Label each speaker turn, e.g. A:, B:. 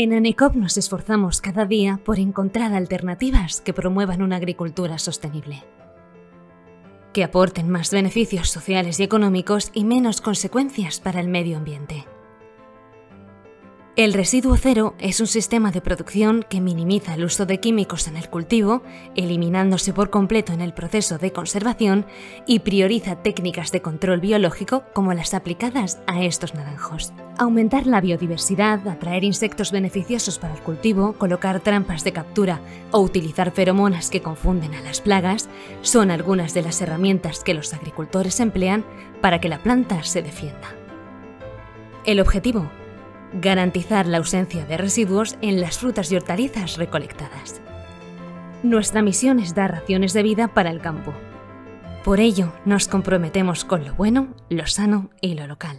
A: En ANECOP nos esforzamos cada día por encontrar alternativas que promuevan una agricultura sostenible, que aporten más beneficios sociales y económicos y menos consecuencias para el medio ambiente. El residuo cero es un sistema de producción que minimiza el uso de químicos en el cultivo, eliminándose por completo en el proceso de conservación y prioriza técnicas de control biológico como las aplicadas a estos naranjos. Aumentar la biodiversidad, atraer insectos beneficiosos para el cultivo, colocar trampas de captura o utilizar feromonas que confunden a las plagas son algunas de las herramientas que los agricultores emplean para que la planta se defienda. El objetivo garantizar la ausencia de residuos en las frutas y hortalizas recolectadas. Nuestra misión es dar raciones de vida para el campo. Por ello, nos comprometemos con lo bueno, lo sano y lo local.